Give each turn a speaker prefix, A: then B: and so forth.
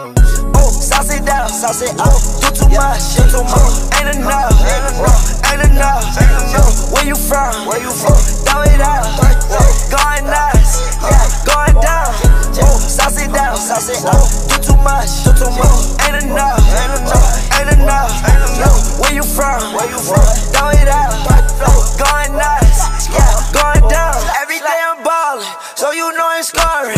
A: Oh, sauce it down, sauce it up. Do too much, do too much. Ain't enough, ain't enough, ain't Where you from? Where you from? Throw it out. Going nuts, yeah, going down. Oh, sauce it down, sauce it up. Do too much, do too much. Ain't enough, ain't enough, ain't Where you from? Where you from? Throw it out. Going nuts, yeah, going down. Every day I'm ballin', so you know I'm scoring.